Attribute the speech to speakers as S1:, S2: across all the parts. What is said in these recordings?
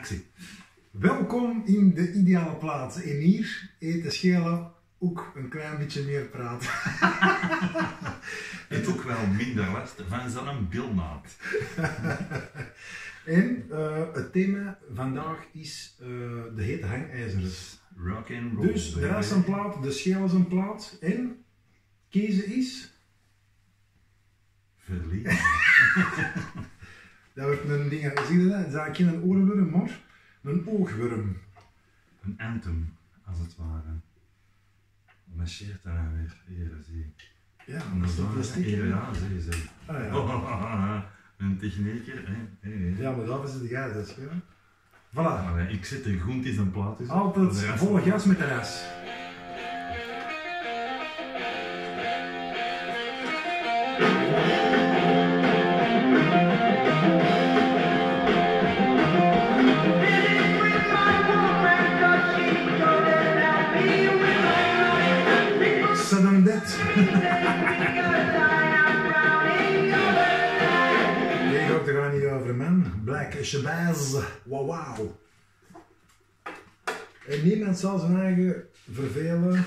S1: Actie.
S2: Welkom in de ideale plaats. En hier eten schelen ook een klein beetje meer praten.
S1: Het ook wel minder last van zo'n bilmaat.
S2: en uh, het thema vandaag is uh, de hete hangijzers.
S1: Rock and roll.
S2: Dus de is een plaat, de scheel is een plaat en kiezen is.
S1: Verlies.
S2: dat wordt een ding. Zie je dat? Dat is geen oorworm, maar een oogworm.
S1: Een anthem, als het ware. Marcheert daar weer, hier zie
S2: Ja,
S1: dat
S2: is dat plastic?
S1: Ja, zie je,
S2: Ah, ja.
S1: Oh, een technieker, hè.
S2: ja, maar dat is het jij, dat schelen. Voilà.
S1: Ik zet de groentes en plaatjes. op.
S2: Altijd
S1: rest-
S2: volle gas met de ras. Nee, gaat er gewoon niet over, man. Black Shabazz. Wow, wow. En niemand zal zijn eigen vervelen.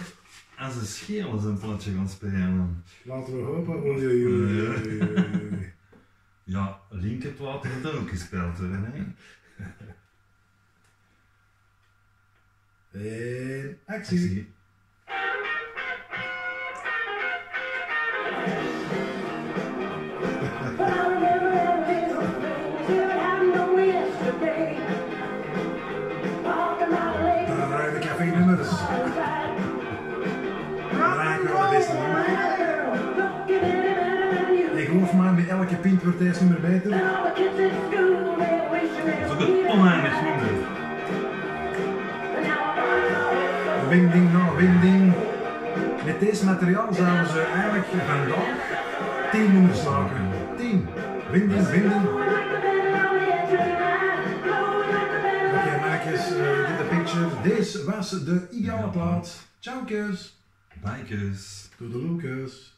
S1: Als een scheel is een plaatje gaan spelen.
S2: Laten we hopen. Oei, oei, oei, oei, oei, oei.
S1: Ja, linkerplaat moet ook gespeeld worden, hè.
S2: En actie.
S1: Actie.
S2: Rijden de café-nummers. Dan rijden we het beste nummer. Ik geloof maar, met elke pint wordt deze nummer beter.
S1: Dat is ook een oneindig nummer.
S2: Winding na winding. Met deze materiaal zouden ze eigenlijk vandaag 10 nummers maken. 10. Winding, winding. Deze was de ideale plaat. Ciao, kus.
S1: Bikers.
S2: Doei, doei, kus.